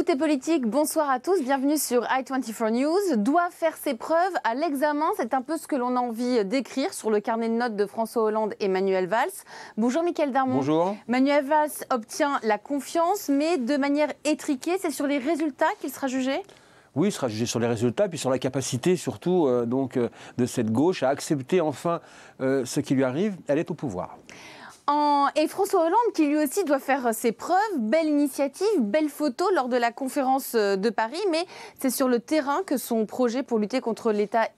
Tout est politique, bonsoir à tous, bienvenue sur i24 News. Doit faire ses preuves à l'examen, c'est un peu ce que l'on a envie d'écrire sur le carnet de notes de François Hollande et Manuel Valls. Bonjour Mickaël Darmon. Bonjour. Manuel Valls obtient la confiance, mais de manière étriquée, c'est sur les résultats qu'il sera jugé? Oui, il sera jugé sur les résultats, puis sur la capacité surtout euh, donc, euh, de cette gauche à accepter enfin euh, ce qui lui arrive. Elle est au pouvoir. Et François Hollande, qui lui aussi doit faire ses preuves, belle initiative, belle photo lors de la conférence de Paris, mais c'est sur le terrain que son projet pour lutter contre l'État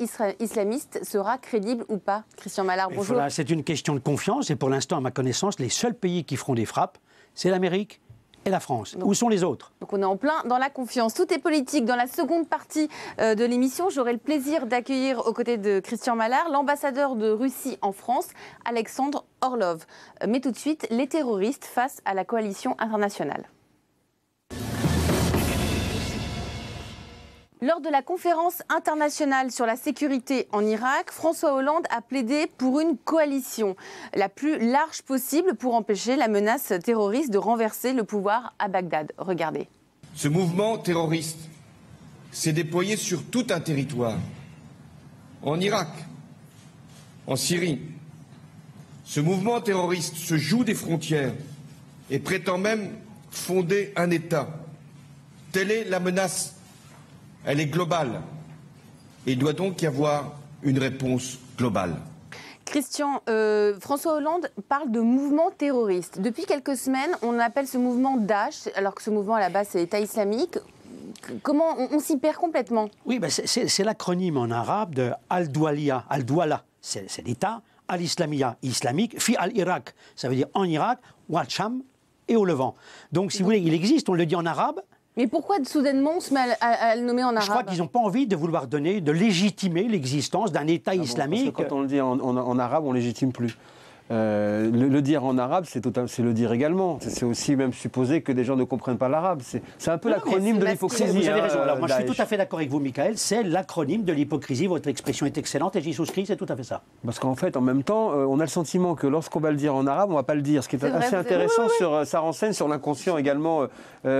islamiste sera crédible ou pas. Christian Mallard, bonjour. C'est une question de confiance, et pour l'instant, à ma connaissance, les seuls pays qui feront des frappes, c'est l'Amérique et la France. Où sont les autres? Donc on est en plein dans la confiance. Tout est politique. Dans la seconde partie euh, de l'émission, j'aurai le plaisir d'accueillir aux côtés de Christian Mallard l'ambassadeur de Russie en France, Alexandre Orlov. Mais tout de suite, les terroristes face à la coalition internationale. Lors de la conférence internationale sur la sécurité en Irak, François Hollande a plaidé pour une coalition la plus large possible pour empêcher la menace terroriste de renverser le pouvoir à Bagdad. Regardez. Ce mouvement terroriste s'est déployé sur tout un territoire, en Irak, en Syrie. Ce mouvement terroriste se joue des frontières et prétend même fonder un État. Telle est la menace elle est globale. il doit donc y avoir une réponse globale. Christian, euh, François Hollande parle de mouvement terroriste. Depuis quelques semaines, on appelle ce mouvement Daesh, alors que ce mouvement à la base c'est l'État islamique. Comment on, s'y perd complètement? Oui, ben c'est l'acronyme en arabe de Al-Doualia. Al-Douala, c'est l'État. Al-Islamia, islamique. Fi al-Irak, ça veut dire en Irak, ou al-Sham et au Levant. Donc, si vous voulez, il existe, on le dit en arabe, mais pourquoi soudainement on se met à, le nommer en arabe Je crois qu'ils n'ont pas envie de vouloir donner, de légitimer l'existence d'un État ah islamique. parce que quand on le dit en, arabe, on légitime plus. Euh, le, dire en arabe, c'est le dire également. C'est aussi même supposer que des gens ne comprennent pas l'arabe. C'est un peu l'acronyme de l'hypocrisie. Vous avez raison. Alors, moi, je suis tout à fait d'accord avec vous, Michael. C'est l'acronyme de l'hypocrisie. Votre expression est excellente et j'y souscris. C'est tout à fait ça. Parce qu'en fait, en même temps, euh, on a le sentiment que lorsqu'on va le dire en arabe, on ne va pas le dire. Ce qui est, assez intéressant, Sur, euh, ça renseigne sur l'inconscient également,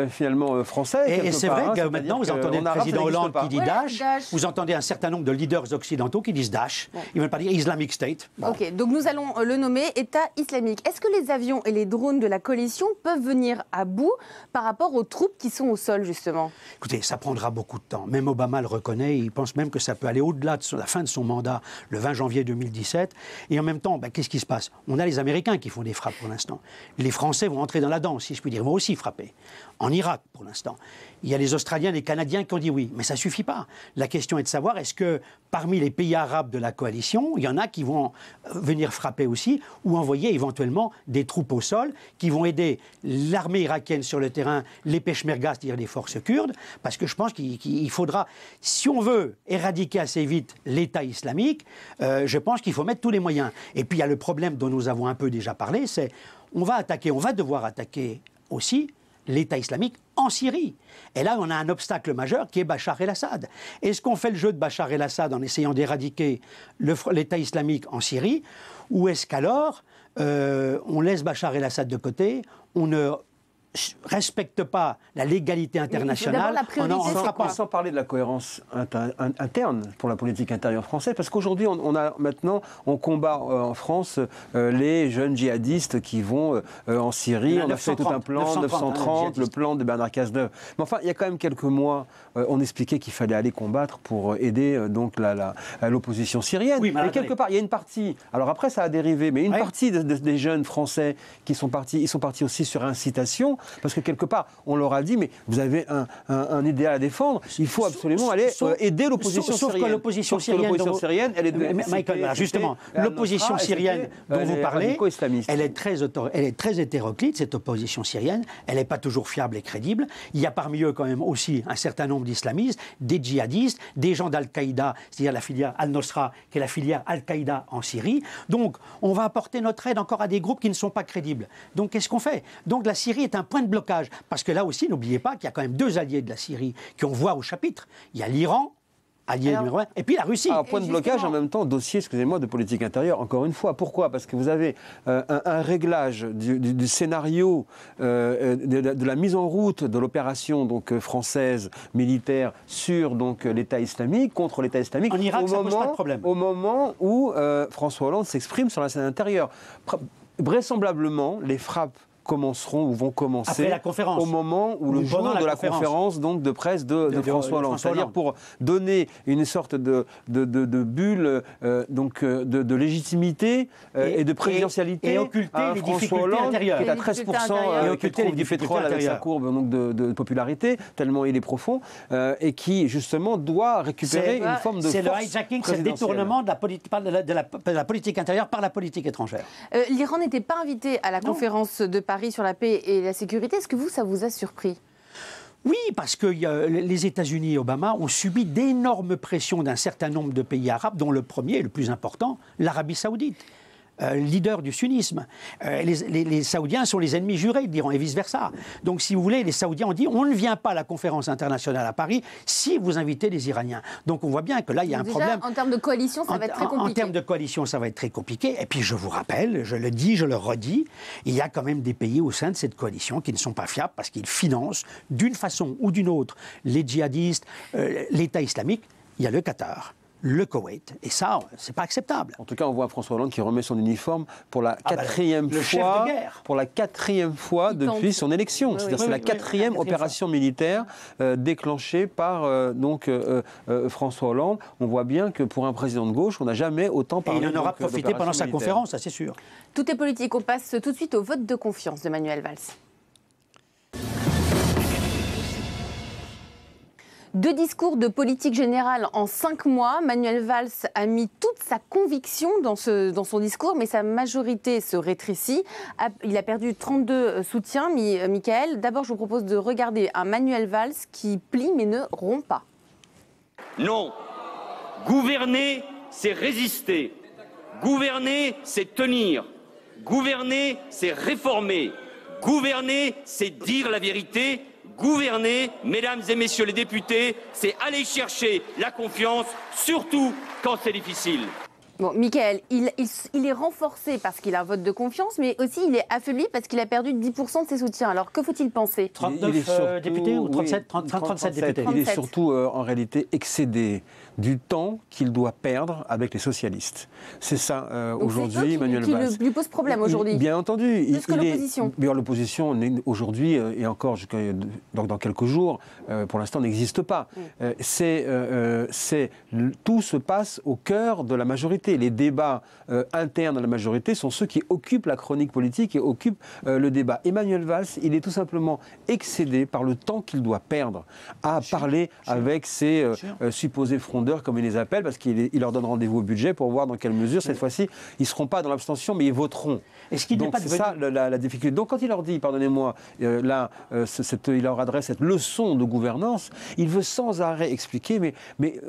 finalement, français. Et, c'est vrai hein. que maintenant, vous entendez le président Hollande qui dit Daesh. Vous entendez un certain nombre de leaders occidentaux qui disent Daesh. Ils ne veulent pas dire Islamic State. Ok, donc nous allons le nommer État islamique. Est-ce que les avions et les drones de la coalition peuvent venir à bout par rapport aux troupes qui sont au sol, justement? Écoutez, ça prendra beaucoup de temps. Même Obama le reconnaît. Il pense même que ça peut aller au-delà de la fin de son mandat, le 20 janvier 2017. Et en même temps, ben, qu'est-ce qui se passe? On a les Américains qui font des frappes pour l'instant. Les Français vont entrer dans la danse, si je puis dire, vont aussi frapper. En Irak, pour l'instant. Il y a les Australiens, les Canadiens qui ont dit oui. Mais ça ne suffit pas. La question est de savoir est-ce que parmi les pays arabes de la coalition, il y en a qui vont euh, venir frapper aussi? Ou envoyer éventuellement des troupes au sol qui vont aider l'armée irakienne sur le terrain, les peshmergas, c'est-à-dire les forces kurdes, parce que je pense qu'il faudra, si on veut éradiquer assez vite l'État islamique, euh, je pense qu'il faut mettre tous les moyens. Et puis il y a le problème dont nous avons un peu déjà parlé, c'est on va attaquer, on va devoir attaquer aussi l'État islamique en Syrie. Et là, on a un obstacle majeur qui est Bachar el-Assad. Est-ce qu'on fait le jeu de Bachar el-Assad en essayant d'éradiquer l'État islamique en Syrie Ou est-ce qu'alors, euh, on laisse Bachar el-Assad de côté, on ne respecte pas la légalité internationale en, en, en Sans parler de la cohérence interne pour la politique intérieure française, parce qu'aujourd'hui, on, a maintenant, on combat euh, en France euh, les jeunes djihadistes qui vont euh, en Syrie. On a fait tout un plan, 930, le plan de Bernard Cazeneuve. Mais enfin, il y a quand même quelques mois, on expliquait qu'il fallait aller combattre pour aider donc l'opposition syrienne. Oui, mais quelque part, il y a une partie. Alors après, ça a dérivé, mais une partie des jeunes Français qui sont partis, ils sont partis aussi sur incitation parce que quelque part, on leur a dit, mais vous avez un, idéal à défendre, il faut absolument aller euh, aider l'opposition syrienne. Sauf que l'opposition syrienne, elle est... Michael, justement, l'opposition syrienne dont vous parlez, elle est, très elle est très hétéroclite, cette opposition syrienne. Elle n'est pas toujours fiable et crédible. Il y a parmi eux quand même aussi un certain nombre d'islamistes, des djihadistes, des gens d'Al-Qaïda, c'est-à-dire la filière Al-Nosra, qui est la filière Al-Qaïda en Syrie. Donc, on va apporter notre aide encore à des groupes qui ne sont pas crédibles. Donc, qu'est-ce qu'on fait? Donc, la Syrie est un point de blocage. Parce que là aussi, n'oubliez pas qu'il y a quand même deux alliés de la Syrie qui ont voix au chapitre. Il y a l'Iran allié numéro un, et puis la Russie. Alors, point de blocage en même temps, dossier, excusez-moi, de politique intérieure, encore une fois. Pourquoi? Parce que vous avez euh, un, réglage du, scénario euh, de, la mise en route de l'opération donc française militaire sur donc l'État islamique contre l'État islamique. En Irak, au ça moment, pose pas de problème. Au moment où François Hollande s'exprime sur la scène intérieure. Vraisemblablement, les frappes commenceront ou vont commencer la conférence. au moment où le jour de la conférence, donc de presse de, François Hollande. C'est-à-dire pour donner une sorte de, de, de, bulle euh, donc euh, de, légitimité euh, et, de présidentialité et, occulter à les François Hollande, qui est à 13% et qui trouve du pétrole avec sa courbe donc, de, popularité, tellement il est profond, et qui justement doit récupérer une forme de C'est le hijacking, c'est le détournement de la, de, la, politique intérieure par la politique étrangère. L'Iran n'était pas invité à la conférence de Paris Paris sur la paix et la sécurité. Est-ce que vous, ça vous a surpris? Oui, parce que les États-Unis et Obama ont subi d'énormes pressions d'un certain nombre de pays arabes, dont le premier et le plus important, l'Arabie saoudite. Euh, leader du sunnisme. Euh, les, Saoudiens sont les ennemis jurés, diront, et vice-versa. Donc, si vous voulez, les Saoudiens ont dit on ne vient pas à la conférence internationale à Paris si vous invitez les Iraniens. Donc, on voit bien que là, il y a un problème. En termes de coalition, ça va être très compliqué. En, termes de coalition, ça va être très compliqué. Et puis, je vous rappelle, je le dis, je le redis, il y a quand même des pays au sein de cette coalition qui ne sont pas fiables parce qu'ils financent d'une façon ou d'une autre les djihadistes, euh, l'État islamique. Il y a le Qatar le Koweït. Et ça, c'est pas acceptable. En tout cas, on voit François Hollande qui remet son uniforme pour la ah bah, quatrième fois, pour la quatrième fois depuis son élection. C'est-à-dire c'est la quatrième opération militaire euh, déclenchée par euh, donc euh, François Hollande. On voit bien que pour un président de gauche, on n'a jamais autant parlé. Et il en aura profité pendant sa conférence, ça c'est sûr. Tout est politique. On passe tout de suite au vote de confiance de Manuel Valls. Deux discours de politique générale en cinq mois. Manuel Valls a mis toute sa conviction dans, son discours, mais sa majorité se rétrécit. Il a perdu 32 soutiens. Euh, Michael, d'abord, je vous propose de regarder un Manuel Valls qui plie mais ne rompt pas. Non. Gouverner, c'est résister. Gouverner, c'est tenir. Gouverner, c'est réformer. Gouverner, c'est dire la vérité Gouverner, mesdames et messieurs les députés, c'est aller chercher la confiance, surtout quand c'est difficile. Bon, Michael, il, est renforcé parce qu'il a un vote de confiance, mais aussi il est affaibli parce qu'il a perdu 10% de ses soutiens. Alors que faut-il penser? 39 euh, députés ou 37, 37, députés Il est surtout euh, en réalité excédé du temps qu'il doit perdre avec les socialistes. C'est ça euh, aujourd'hui, Emmanuel Valls. Qui lui pose problème aujourd'hui. Bien entendu. Plus que l'opposition. L'opposition aujourd'hui et encore dans, dans quelques jours, pour l'instant, n'existe pas. c'est, c'est tout se passe au cœur de la majorité les débats euh, internes à la majorité sont ceux qui occupent la chronique politique et occupent euh, le débat. Emmanuel Valls, il est tout simplement excédé par le temps qu'il doit perdre à parler avec ses euh, supposés frondeurs, comme il les appelle, parce qu'il leur donne rendez-vous au budget pour voir dans quelle mesure, cette fois-ci, ils ne seront pas dans l'abstention, mais ils voteront. Donc c'est ça la, difficulté. Donc quand il leur dit, pardonnez-moi, là, il leur adresse cette leçon de gouvernance, il veut sans arrêt expliquer, mais, mais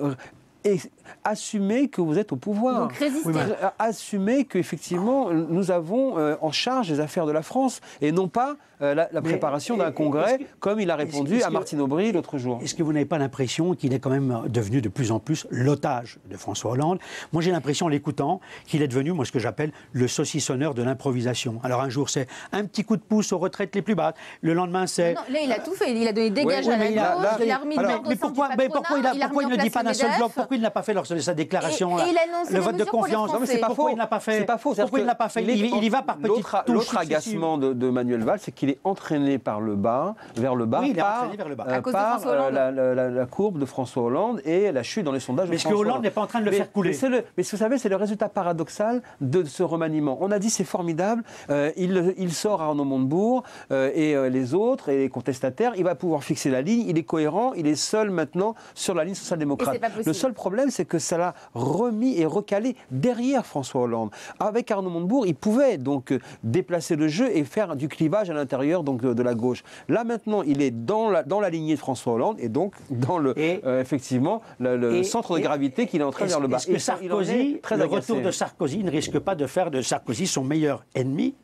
et assumer que vous êtes au pouvoir. Donc résister. Assumer qu'effectivement, nous avons euh, en charge les affaires de la France et non pas euh, la, préparation d'un congrès, comme il a répondu à Martine Aubry l'autre jour. Est-ce que vous n'avez pas l'impression qu'il est quand même devenu de plus en plus l'otage de François Hollande? Moi, j'ai l'impression, en l'écoutant, qu'il est devenu, moi, ce que j'appelle le saucissonneur de l'improvisation. Alors, un jour, c'est un petit coup de pouce aux retraites les plus basses. Le lendemain, c'est. là, il a tout fait. Il a donné dégage à la il a, il a remis alors, mais pourquoi, mais pourquoi, il, a, pourquoi il ne dit pas d'un seul bloc Pourquoi il n'a pas fait lors de sa déclaration et, il Le vote de confiance. Non, mais c'est pas faux. Il n'a pas fait. C'est pas faux. Pourquoi il n'a pas fait? Il y va par petites touches. L'autre agacement de Manuel Valls, c'est qu'il est entraîné par le bas, vers le bas, oui, par, vers le bas. Euh, par euh, la, courbe de François Hollande et la chute dans les sondages. Mais est-ce que Hollande n'est pas en train de le faire couler? mais, mais, vous savez, c'est le résultat paradoxal de ce remaniement. On a dit c'est formidable, euh, il, il, sort Arnaud Montebourg et les autres et les contestataires, il va pouvoir fixer la ligne, il est cohérent, il est seul maintenant sur la ligne social-démocrate. Le seul problème, c'est que ça l'a remis et recalé derrière François Hollande. Avec Arnaud Montebourg, il pouvait donc déplacer le jeu et faire du clivage à l'intérieur donc de, de la gauche. Là maintenant, il est dans la, dans la lignée de François Hollande et donc dans le, euh, effectivement le, centre de gravité qu'il est en train vers le bas. Est-ce que Sarkozy, le retour de Sarkozy ne risque pas de faire de Sarkozy son meilleur ennemi?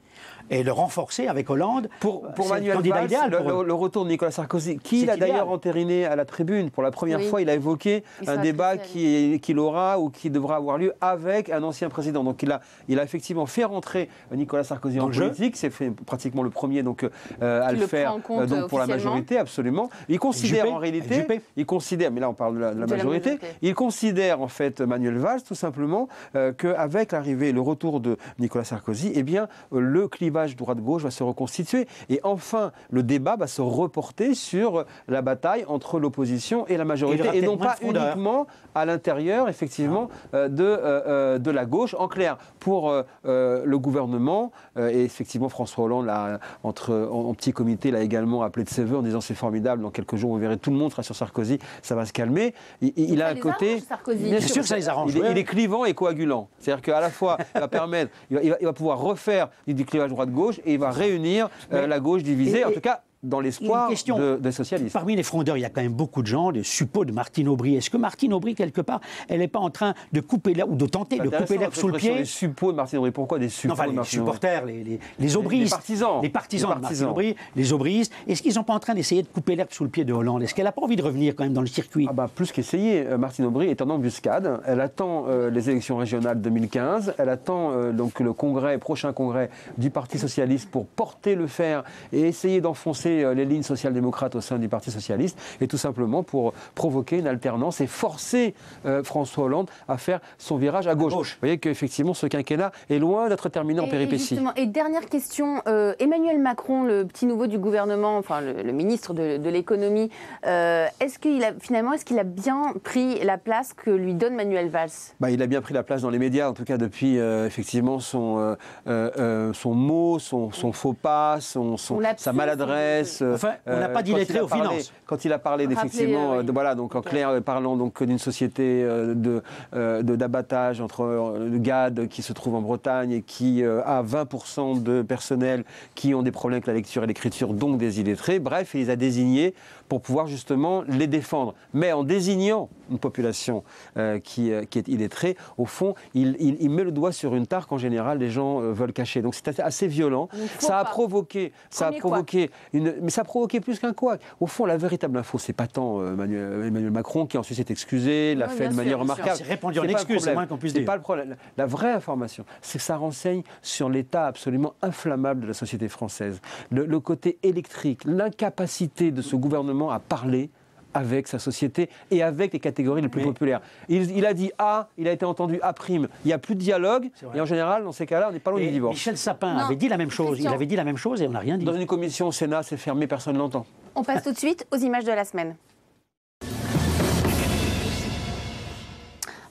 Et le renforcer avec Hollande. Pour, le Manuel candidat Valls, idéal le, pour le- le retour de Nicolas Sarkozy, qui il a d'ailleurs entériné à la tribune pour la première Oui. fois, il a évoqué Il un débat très qui qu'il aura ou qui devra avoir lieu avec un ancien président. Donc il a, il a effectivement fait rentrer Nicolas Sarkozy Dans en le jeu. politique, c'est fait pratiquement le premier donc euh, à le le faire compte, donc pour la majorité absolument. Il considère Juppé, en réalité, Juppé. il considère, mais là on parle de la, de la De la majorité, il considère en fait Manuel Valls tout simplement euh, qu'avec l'arrivée, et le retour de Nicolas Sarkozy, eh bien euh, le clivage droite-gauche va se reconstituer et enfin le débat va se reporter sur la bataille entre l'opposition et la majorité et non pas uniquement à l'intérieur effectivement euh, de, euh, euh, de la gauche. En clair, pour euh, euh, le gouvernement, euh, et effectivement François Hollande, l'a, entre, en, en petit comité, l'a également appelé de ses voeux en disant c'est formidable, dans quelques jours vous verrez tout le monde sera sur Sarkozy, ça va se calmer. Il, il- il a un côté... arrange, Sarkozy. Bien sûr ça les arrange, Il est, ouais. il est clivant et coagulant. C'est-à-dire qu'à la fois, il va permettre, il va, il pouvoir refaire du, du clivage droite-gauche et il va réunir euh, la gauche divisée, et- en tout cas dans l'espoir de- des socialistes. Parmi les frondeurs, il y a quand même beaucoup de gens, des suppôts de Martine Aubry. Est-ce que Martine Aubry, quelque part, elle n'est pas en train de couper l'herbe, ou de tenter de couper l'herbe sous le pied Les suppôts de Martine Aubry. Pourquoi des suppôts Non, enfin, de les Martine supporters, les, les, les partisans. Les partisans de Martine. Aubry, les aubryistes. Est-ce qu'ils sont pas en train d'essayer de couper l'herbe sous le pied de Hollande? Est-ce qu'elle n'a pas envie de revenir quand même dans le circuit? Ah bah, plus qu'essayer. Euh, Martine Aubry est en embuscade. Elle attend euh, les élections régionales 2015. Elle attend euh, donc le congrès, prochain congrès du Parti socialiste pour porter le fer et essayer d'enfoncer euh, les lignes social-démocrates au sein du Parti socialiste et tout simplement pour provoquer une alternance et forcer euh, François Hollande à faire son virage à gauche. gauche. Vous voyez qu'effectivement ce quinquennat est loin d'être terminé en Et- péripéties. justement, Et, dernière question, euh, Emmanuel Macron, le petit nouveau du gouvernement, enfin le, le ministre de, de l'économie, euh, est-ce qu'il a finalement est-ce qu'il a bien pris la place que lui donne Manuel Valls? Bah, il a bien pris la place dans les médias, en tout cas depuis euh, effectivement son, euh, euh, euh, son mot, son, son faux pas, son, sa maladresse. Euh, Enfin, on n'a pas dit quand lettré il a aux parlé- finances. Quand il a parlé effectivement, euh, euh, de, voilà, donc en clair, euh, parlant donc d'une société euh, de euh, d'abattage entre euh, le GAD qui se trouve en Bretagne et qui euh, a 20% de personnel qui ont des problèmes avec la lecture et l'écriture, donc des illettrés. Bref, il les a désignés pour pouvoir justement les défendre. Mais en désignant une population euh, qui, euh, qui est illettrée, au fond, il, il- il met le doigt sur une tare qu'en général les gens euh, veulent cacher. Donc c'est assez, assez violent. Ça a pas. provoqué, ça a provoqué une, mais ça a provoqué plus qu'un couac. Au fond, la véritable info, c'est pas tant euh, Manuel, Emmanuel Macron qui ensuite s'est excusé, l'a Oui, fait de sûr, manière remarquable. C'est répandu en excuse, c'est moins qu'on puisse dire. pas le problème. La vraie information, c'est que ça renseigne sur l'état absolument inflammable de la société française. Le, le côté électrique, l'incapacité de ce gouvernement à parler avec sa société et avec les catégories les plus Mais- populaires. Il, il a dit A, il a été entendu A', il n'y a plus de dialogue, et en général, dans ces cas-là, on n'est pas loin Et du divorce. Michel Sapin Non, avait dit la même chose. Il avait dit la même chose et on n'a rien dit. Dans une commission au Sénat, c'est fermé, personne ne l'entend. On passe tout de suite aux images de la semaine.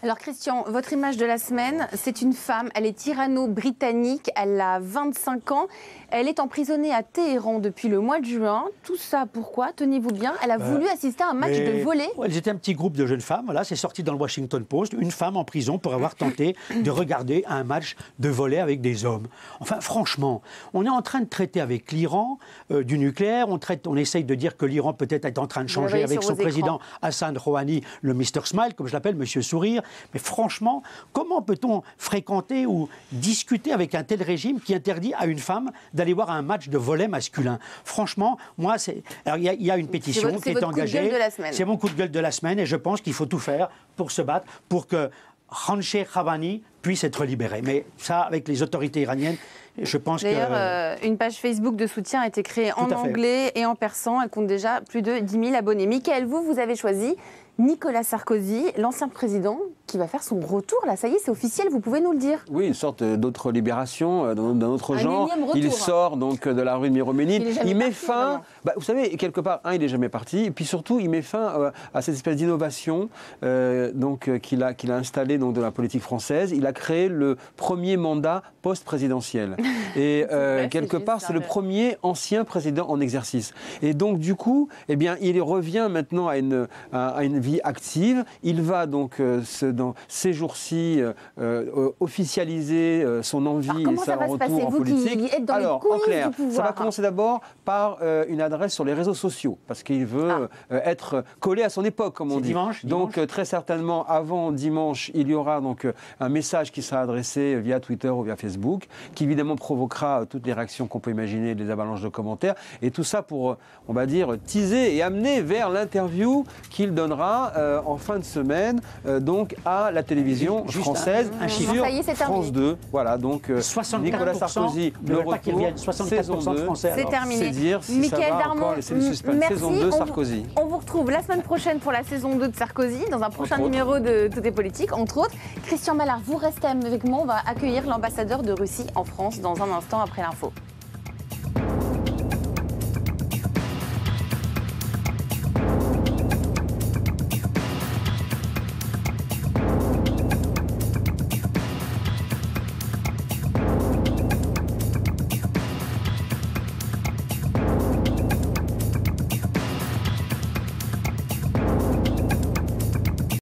Alors Christian, votre image de la semaine, c'est une femme, elle est tyranno-britannique, elle a 25 ans, elle est emprisonnée à Téhéran depuis le mois de juin. Tout ça pourquoi? Tenez-vous bien, elle a voulu assister à un match de volley. Elles étaient un petit groupe de jeunes femmes. Voilà, c'est sorti dans le Washington Post. Une femme en prison pour avoir tenté de regarder un match de volley avec des hommes. Enfin, franchement, on est en train de traiter avec l'Iran euh, du nucléaire. On, traite, on essaye de dire que l'Iran peut-être est en train de changer avec son président. Hassan Rouhani, le Mr. Smile, comme je l'appelle, Monsieur Sourire. Mais franchement, comment peut-on fréquenter ou discuter avec un tel régime qui interdit à une femme d'aller voir un match de volley masculin? Franchement, moi, c'est. Alors, il y a- il y, a une pétition votre- c'est qui est votre coup de engagée. gueule de la semaine. C'est mon coup de gueule de la semaine et je pense qu'il faut tout faire pour se battre pour que Khanché Khabani puisse être libéré. Mais ça, avec les autorités iraniennes, je pense que. D'ailleurs, euh, une page Facebook de soutien a été créée en anglais et en persan. Elle compte déjà plus de 10 000 abonnés. Michael, vous, vous avez choisi Nicolas Sarkozy, l'ancien président, qui va faire son retour. Là, ça y est, c'est officiel, vous pouvez nous le dire. Oui, une sorte d'autre libération euh, d'un autre Un genre. Il sort donc de la rue de Miroménide. Il met parti, fin. Bah, vous savez, quelque part, un, il n'est jamais parti. Et puis surtout, il met fin euh, à cette espèce d'innovation euh, donc euh, qu'il a qu'il a installée dans la politique française. Il a créé le premier mandat post-présidentiel. Et euh, vrai, quelque part, c'est le premier ancien président en exercice. Et donc, du coup, eh bien, il revient maintenant à une, à, à une vie active. Il va donc euh, se dans ces jours-ci, officialiser son envie et sa retour en politique. Alors, en clair, ça va commencer d'abord par une adresse sur les réseaux sociaux, parce qu'il veut ah. être collé à son époque, comme on dit. Dimanche, donc, très certainement, avant dimanche, il y aura donc un message qui sera adressé via Twitter ou via Facebook, qui évidemment provoquera toutes les réactions qu'on peut imaginer, des avalanches de commentaires, et tout ça pour, on va dire, teaser et amener vers l'interview qu'il donnera euh, en fin de semaine, euh, donc à la télévision française un, sur France 2. Voilà, donc euh, Nicolas Sarkozy, le retour, 64% de Français. C'est terminé. C'est dire si Michael ça va Darmon, encore laisser le suspense. Merci. Saison 2 Sarkozy. On, vous retrouve la semaine prochaine pour la saison 2 de Sarkozy, dans un prochain numéro de Tout est politique, entre autres. Christian Mallard, vous restez avec moi, on va accueillir l'ambassadeur de Russie en France dans un instant après l'info.